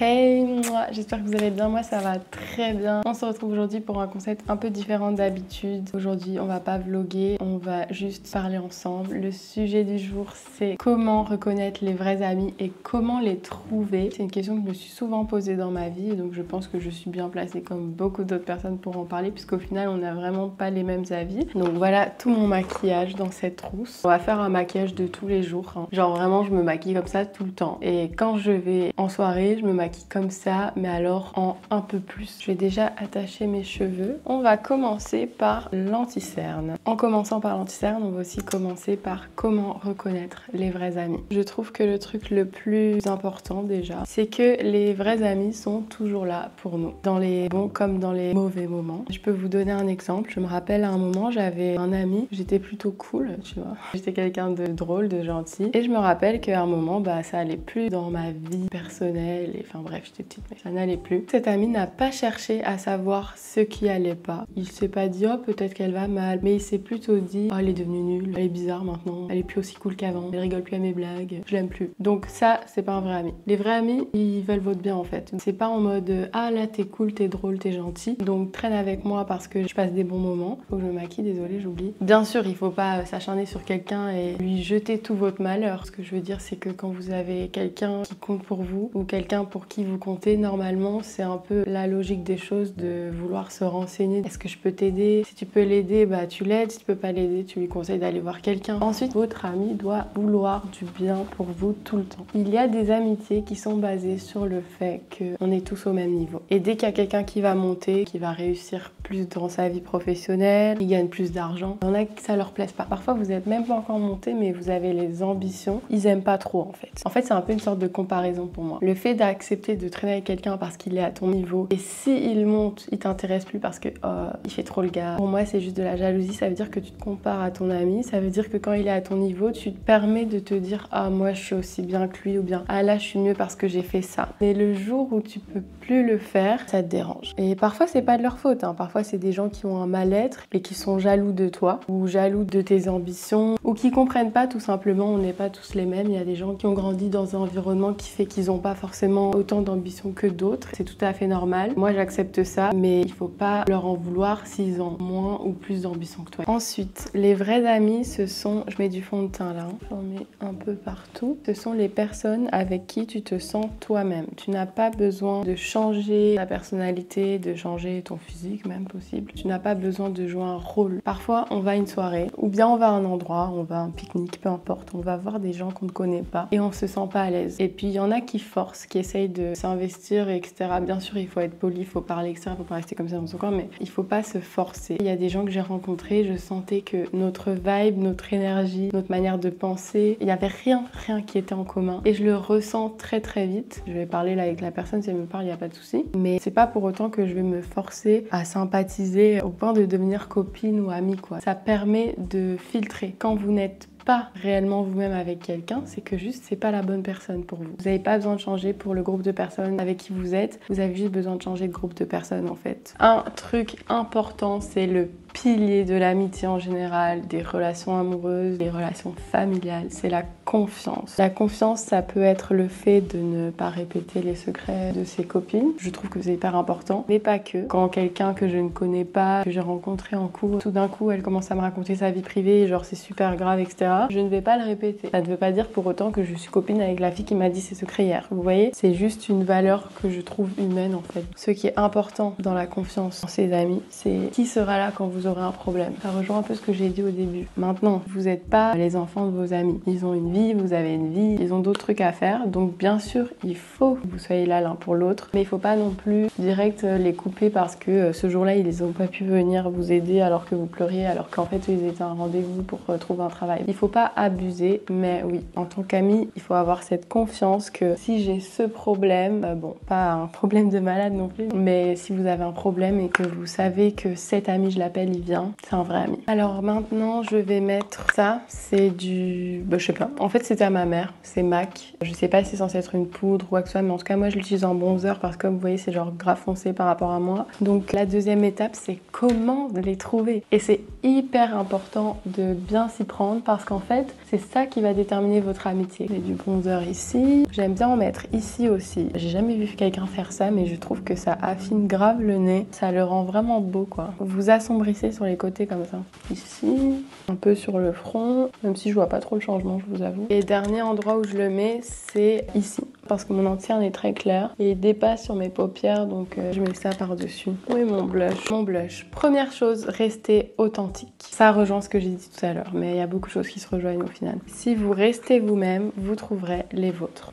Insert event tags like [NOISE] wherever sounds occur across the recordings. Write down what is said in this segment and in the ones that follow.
Hey, j'espère que vous allez bien. Moi, ça va très bien. On se retrouve aujourd'hui pour un concept un peu différent d'habitude. Aujourd'hui, on va pas vloguer, on va juste parler ensemble. Le sujet du jour, c'est comment reconnaître les vrais amis et comment les trouver. C'est une question que je me suis souvent posée dans ma vie, donc je pense que je suis bien placée comme beaucoup d'autres personnes pour en parler, puisqu'au final, on n'a vraiment pas les mêmes avis. Donc voilà tout mon maquillage dans cette trousse. On va faire un maquillage de tous les jours. Hein. Genre vraiment, je me maquille comme ça tout le temps. Et quand je vais en soirée, je me maquille comme ça, mais alors en un peu plus. Je vais déjà attacher mes cheveux. On va commencer par l'anticerne. En commençant par l'anticerne, on va aussi commencer par comment reconnaître les vrais amis. Je trouve que le truc le plus important déjà, c'est que les vrais amis sont toujours là pour nous, dans les bons comme dans les mauvais moments. Je peux vous donner un exemple. Je me rappelle à un moment, j'avais un ami, j'étais plutôt cool, tu vois. J'étais quelqu'un de drôle, de gentil. Et je me rappelle qu'à un moment, bah, ça allait plus dans ma vie personnelle et Enfin bref, j'étais petite, mais ça n'allait plus. Cet ami n'a pas cherché à savoir ce qui allait pas. Il s'est pas dit, oh, peut-être qu'elle va mal, mais il s'est plutôt dit, oh, elle est devenue nulle, elle est bizarre maintenant, elle est plus aussi cool qu'avant, elle rigole plus à mes blagues, je l'aime plus. Donc ça, c'est pas un vrai ami. Les vrais amis, ils veulent votre bien en fait. C'est pas en mode, ah là, t'es cool, t'es drôle, t'es gentil, donc traîne avec moi parce que je passe des bons moments. Faut que je me maquille, désolée, j'oublie. Bien sûr, il faut pas s'acharner sur quelqu'un et lui jeter tout votre malheur. Ce que je veux dire, c'est que quand vous avez quelqu'un qui compte pour vous ou quelqu'un pour qui vous comptez, normalement, c'est un peu la logique des choses de vouloir se renseigner. Est-ce que je peux t'aider? Si tu peux l'aider, bah tu l'aides. Si tu peux pas l'aider, tu lui conseilles d'aller voir quelqu'un. Ensuite, votre ami doit vouloir du bien pour vous tout le temps. Il y a des amitiés qui sont basées sur le fait qu'on est tous au même niveau. Et dès qu'il y a quelqu'un qui va monter, qui va réussir plus dans sa vie professionnelle, il gagne plus d'argent, il y en a qui ça leur plaise pas. Parfois, vous êtes même pas encore monté, mais vous avez les ambitions. Ils aiment pas trop en fait. En fait, c'est un peu une sorte de comparaison pour moi. Le fait de traîner avec quelqu'un parce qu'il est à ton niveau. Et si il monte, il t'intéresse plus parce que oh, il fait trop le gars. Pour moi, c'est juste de la jalousie. Ça veut dire que tu te compares à ton ami. Ça veut dire que quand il est à ton niveau, tu te permets de te dire ah moi je suis aussi bien que lui ou bien ah là je suis mieux parce que j'ai fait ça. Mais le jour où tu peux plus le faire, ça te dérange. Et parfois c'est pas de leur faute. Hein. Parfois c'est des gens qui ont un mal-être et qui sont jaloux de toi ou jaloux de tes ambitions ou qui comprennent pas tout simplement. On n'est pas tous les mêmes. Il y a des gens qui ont grandi dans un environnement qui fait qu'ils ont pas forcément autant d'ambition que d'autres. C'est tout à fait normal. Moi, j'accepte ça, mais il faut pas leur en vouloir s'ils ont moins ou plus d'ambition que toi. Ensuite, les vrais amis, ce sont, je mets du fond de teint là, hein. j'en mets un peu partout. Ce sont les personnes avec qui tu te sens toi-même. Tu n'as pas besoin de changer ta personnalité, de changer ton physique même possible. Tu n'as pas besoin de jouer un rôle. Parfois, on va à une soirée, ou bien on va à un endroit, on va à un pique-nique, peu importe. On va voir des gens qu'on ne connaît pas et on se sent pas à l'aise. Et puis il y en a qui forcent, qui essayent de s'investir, etc. Bien sûr, il faut être poli, il faut parler, etc. Il faut pas rester comme ça dans son coin, mais il faut pas se forcer. Il y a des gens que j'ai rencontrés, je sentais que notre vibe, notre énergie, notre manière de penser, il y avait rien, rien qui était en commun. Et je le ressens très très vite. Je vais parler là avec la personne, si elle me parle, il n'y a pas de souci. Mais c'est pas pour autant que je vais me forcer à sympathiser au point de devenir copine ou amie, quoi. Ça permet de filtrer. Quand vous n'êtes pas réellement vous-même avec quelqu'un, c'est que juste c'est pas la bonne personne pour vous. Vous n'avez pas besoin de changer pour le groupe de personnes avec qui vous êtes, vous avez juste besoin de changer de groupe de personnes en fait. Un truc important, c'est le pilier de l'amitié en général, des relations amoureuses, des relations familiales, c'est la confiance. La confiance, ça peut être le fait de ne pas répéter les secrets de ses copines. Je trouve que c'est hyper important, mais pas que. Quand quelqu'un que je ne connais pas, que j'ai rencontré en cours, tout d'un coup, elle commence à me raconter sa vie privée, genre c'est super grave, etc. Je ne vais pas le répéter. Ça ne veut pas dire pour autant que je suis copine avec la fille qui m'a dit ses secrets hier. Vous voyez, c'est juste une valeur que je trouve humaine en fait. Ce qui est important dans la confiance en ses amis, c'est qui sera là quand vous un problème. Ça rejoint un peu ce que j'ai dit au début. Maintenant, vous n'êtes pas les enfants de vos amis. Ils ont une vie, vous avez une vie, ils ont d'autres trucs à faire. Donc bien sûr, il faut que vous soyez là l'un pour l'autre. Mais il faut pas non plus direct euh, les couper parce que euh, ce jour-là, ils n'ont pas pu venir vous aider alors que vous pleuriez, alors qu'en fait, ils étaient à un rendez-vous pour euh, trouver un travail. Il faut pas abuser, mais oui, en tant qu'ami, il faut avoir cette confiance que si j'ai ce problème, bon, pas un problème de malade non plus, mais si vous avez un problème et que vous savez que cet ami, je l'appelle vient, c'est un vrai ami. Alors maintenant, je vais mettre ça. C'est du. Bah, je sais pas. En fait, c'était à ma mère. C'est MAC. Je sais pas si c'est censé être une poudre ou quoi que ce soit, mais en tout cas, moi, je l'utilise en bronzer parce que, comme vous voyez, c'est genre gras foncé par rapport à moi. Donc, la deuxième étape, c'est comment les trouver. Et c'est hyper important de bien s'y prendre parce qu'en fait, c'est ça qui va déterminer votre amitié. J'ai du bronzer ici. J'aime bien en mettre ici aussi. J'ai jamais vu quelqu'un faire ça, mais je trouve que ça affine grave le nez. Ça le rend vraiment beau, quoi. Vous assombrissez sur les côtés comme ça. Ici, un peu sur le front, même si je vois pas trop le changement, je vous avoue. Et dernier endroit où je le mets, c'est ici. Parce que mon entière est très clair et il dépasse sur mes paupières, donc euh, je mets ça par-dessus. Oui, mon blush? Mon blush. Première chose, restez authentique. Ça rejoint ce que j'ai dit tout à l'heure, mais il y a beaucoup de choses qui se rejoignent au final. Si vous restez vous-même, vous trouverez les vôtres.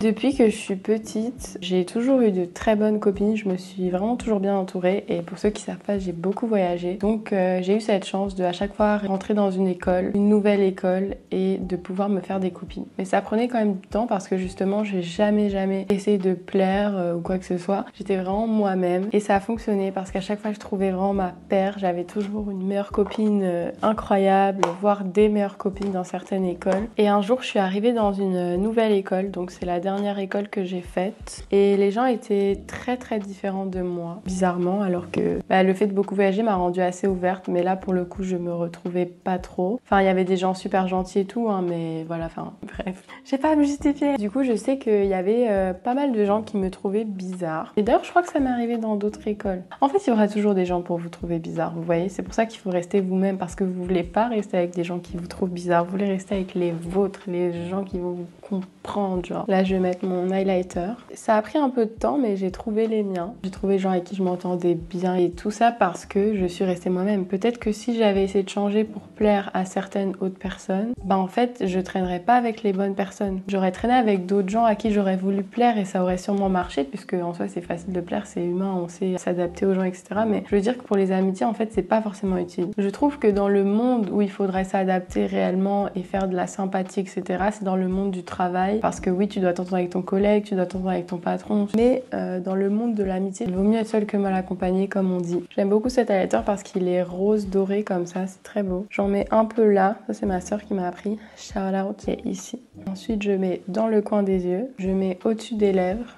Depuis que je suis petite, j'ai toujours eu de très bonnes copines. Je me suis vraiment toujours bien entourée. Et pour ceux qui savent pas, j'ai beaucoup voyagé. Donc euh, j'ai eu cette chance de à chaque fois rentrer dans une école, une nouvelle école, et de pouvoir me faire des copines. Mais ça prenait quand même du temps parce que justement, j'ai jamais jamais essayé de plaire euh, ou quoi que ce soit. J'étais vraiment moi-même et ça a fonctionné parce qu'à chaque fois, je trouvais vraiment ma paire. J'avais toujours une meilleure copine euh, incroyable, voire des meilleures copines dans certaines écoles. Et un jour, je suis arrivée dans une nouvelle école, donc c'est la dernière dernière école que j'ai faite et les gens étaient très très différents de moi, bizarrement, alors que bah, le fait de beaucoup voyager m'a rendue assez ouverte, mais là pour le coup je me retrouvais pas trop. Enfin, il y avait des gens super gentils et tout, hein, mais voilà, enfin bref, j'ai pas à me justifier. Du coup, je sais qu'il y avait euh, pas mal de gens qui me trouvaient bizarre. Et d'ailleurs, je crois que ça m'est arrivé dans d'autres écoles. En fait, il y aura toujours des gens pour vous trouver bizarre, vous voyez. C'est pour ça qu'il faut rester vous-même parce que vous voulez pas rester avec des gens qui vous trouvent bizarre. Vous voulez rester avec les vôtres, les gens qui vont vous comprendre. Genre, là, je vais mettre mon highlighter. Ça a pris un peu de temps, mais j'ai trouvé les miens. J'ai trouvé les gens avec qui je m'entendais bien et tout ça parce que je suis restée moi-même. Peut-être que si j'avais essayé de changer pour plaire à certaines autres personnes, bah en fait, je traînerais pas avec les bonnes personnes. J'aurais traîné avec d'autres gens à qui j'aurais voulu plaire et ça aurait sûrement marché puisque en soi, c'est facile de plaire, c'est humain, on sait s'adapter aux gens, etc. Mais je veux dire que pour les amitiés, en fait, c'est pas forcément utile. Je trouve que dans le monde où il faudrait s'adapter réellement et faire de la sympathie, etc., c'est dans le monde du travail parce que oui, tu dois t'entendre avec ton collègue, tu dois t'entendre avec ton patron. Mais euh, dans le monde de l'amitié, il vaut mieux être seul que mal accompagné, comme on dit. J'aime beaucoup cet highlighter parce qu'il est rose doré comme ça, c'est très beau. J'en mets un peu là, ça c'est ma soeur qui m'a appris. Out qui est ici. Ensuite, je mets dans le coin des yeux, je mets au-dessus des lèvres.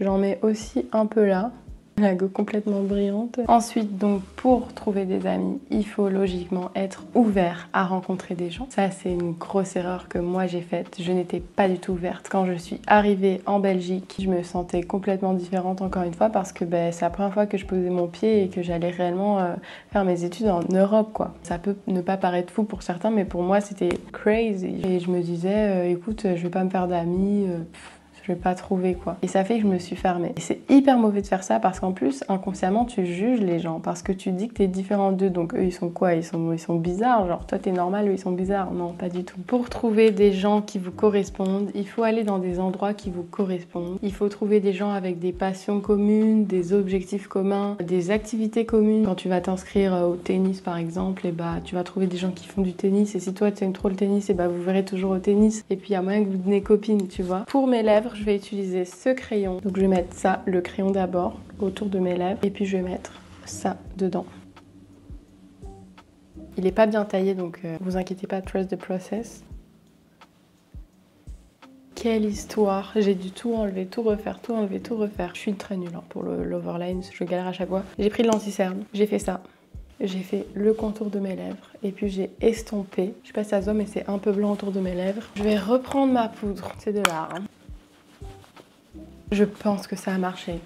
J'en mets aussi un peu là. La go complètement brillante. Ensuite, donc, pour trouver des amis, il faut logiquement être ouvert à rencontrer des gens. Ça, c'est une grosse erreur que moi j'ai faite. Je n'étais pas du tout ouverte. Quand je suis arrivée en Belgique, je me sentais complètement différente encore une fois parce que ben, c'est la première fois que je posais mon pied et que j'allais réellement euh, faire mes études en Europe, quoi. Ça peut ne pas paraître fou pour certains, mais pour moi, c'était crazy. Et je me disais, euh, écoute, je vais pas me faire d'amis. Euh, je vais pas trouver quoi. Et ça fait que je me suis fermée. Et c'est hyper mauvais de faire ça parce qu'en plus, inconsciemment, tu juges les gens parce que tu dis que t'es différent d'eux. Donc eux, ils sont quoi? Ils sont, ils sont bizarres. Genre toi, t'es normal, eux, ils sont bizarres. Non, pas du tout. Pour trouver des gens qui vous correspondent, il faut aller dans des endroits qui vous correspondent. Il faut trouver des gens avec des passions communes, des objectifs communs, des activités communes. Quand tu vas t'inscrire euh, au tennis, par exemple, et bah, tu vas trouver des gens qui font du tennis. Et si toi, tu aimes trop le tennis, et bah, vous verrez toujours au tennis. Et puis, il y a moyen que vous devenez copine, tu vois. Pour mes lèvres, je vais utiliser ce crayon. Donc je vais mettre ça, le crayon d'abord, autour de mes lèvres. Et puis je vais mettre ça dedans. Il n'est pas bien taillé, donc euh, vous inquiétez pas, trust the process. Quelle histoire J'ai dû tout enlever, tout refaire, tout enlever, tout refaire. Je suis très nulle hein, pour l'overline, je galère à chaque fois. J'ai pris de l'anti-cerne, j'ai fait ça. J'ai fait le contour de mes lèvres et puis j'ai estompé. Je sais pas si ça se voit mais c'est un peu blanc autour de mes lèvres. Je vais reprendre ma poudre, c'est de l'art. Hein. Je pense que ça a marché.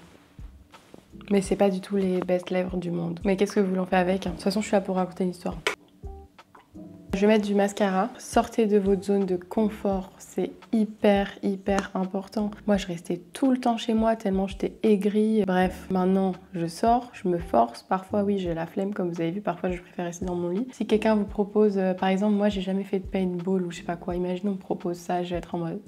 Mais c'est pas du tout les best lèvres du monde. Mais qu'est-ce que vous en faire avec hein? De toute façon, je suis là pour raconter une histoire. Je vais mettre du mascara. Sortez de votre zone de confort. C'est hyper, hyper important. Moi, je restais tout le temps chez moi tellement j'étais aigrie. Bref, maintenant, je sors, je me force. Parfois, oui, j'ai la flemme, comme vous avez vu. Parfois, je préfère rester dans mon lit. Si quelqu'un vous propose, euh, par exemple, moi, j'ai jamais fait de paintball ou je sais pas quoi. Imaginez, on me propose ça, je vais être en mode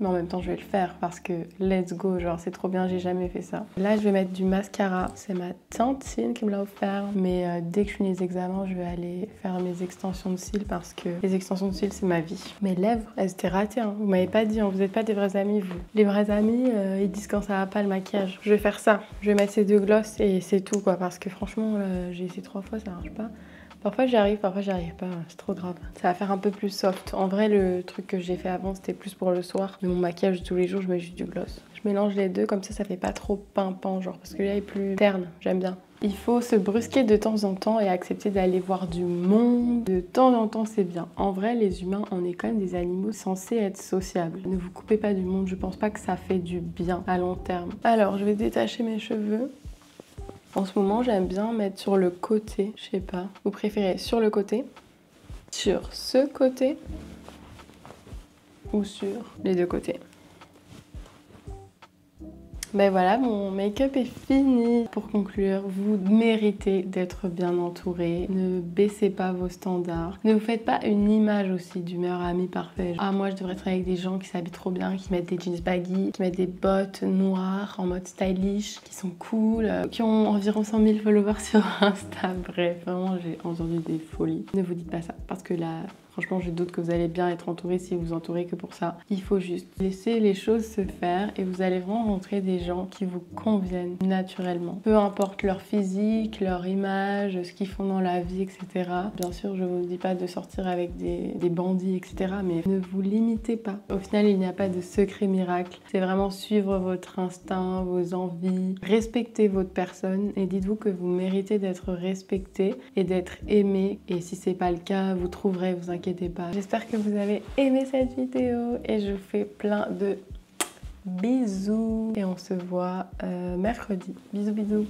mais en même temps je vais le faire parce que let's go, genre c'est trop bien, j'ai jamais fait ça. Là je vais mettre du mascara, c'est ma tantine qui me l'a offert, mais euh, dès que je finis les examens, je vais aller faire mes extensions de cils parce que les extensions de cils c'est ma vie. Mes lèvres, elles étaient ratées, hein. vous m'avez pas dit, hein. vous n'êtes pas des vrais amis vous. Les vrais amis, euh, ils disent quand ça va pas le maquillage. Je vais faire ça, je vais mettre ces deux glosses et c'est tout quoi parce que franchement j'ai essayé trois fois, ça marche pas. Parfois j'y arrive, parfois j'y arrive pas, c'est trop grave. Ça va faire un peu plus soft. En vrai, le truc que j'ai fait avant, c'était plus pour le soir. Mon maquillage tous les jours, je mets juste du gloss. Je mélange les deux, comme ça, ça fait pas trop pimpant, genre, parce que là, il est plus terne, j'aime bien. Il faut se brusquer de temps en temps et accepter d'aller voir du monde. De temps en temps, c'est bien. En vrai, les humains, on est quand même des animaux censés être sociables. Ne vous coupez pas du monde, je pense pas que ça fait du bien à long terme. Alors, je vais détacher mes cheveux. En ce moment, j'aime bien mettre sur le côté, je sais pas. Vous préférez sur le côté, sur ce côté? Ou sur les deux côtés ben voilà, mon make-up est fini. Pour conclure, vous méritez d'être bien entouré. Ne baissez pas vos standards. Ne vous faites pas une image aussi du meilleur ami parfait. Ah, moi, je devrais travailler avec des gens qui s'habillent trop bien, qui mettent des jeans baggy, qui mettent des bottes noires en mode stylish, qui sont cool, euh, qui ont environ 100 000 followers [LAUGHS] sur Insta. Bref, vraiment, j'ai entendu des folies. Ne vous dites pas ça parce que là, Franchement, j'ai doute que vous allez bien être entouré si vous vous entourez que pour ça. Il faut juste laisser les choses se faire et vous allez rencontrer des gens qui vous conviennent naturellement. Peu importe leur physique, leur image, ce qu'ils font dans la vie, etc. Bien sûr, je vous dis pas de sortir avec des, des bandits, etc. Mais ne vous limitez pas. Au final, il n'y a pas de secret miracle. C'est vraiment suivre votre instinct, vos envies, respecter votre personne et dites-vous que vous méritez d'être respecté et d'être aimé. Et si c'est pas le cas, vous trouverez, vous inquiétez. J'espère que vous avez aimé cette vidéo et je vous fais plein de bisous. Et on se voit euh, mercredi. Bisous bisous.